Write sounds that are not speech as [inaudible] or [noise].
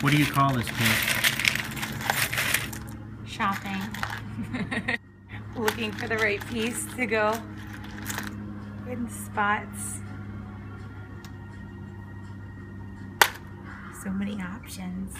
What do you call this, Kate? Shopping. [laughs] Looking for the right piece to go in spots. So many options.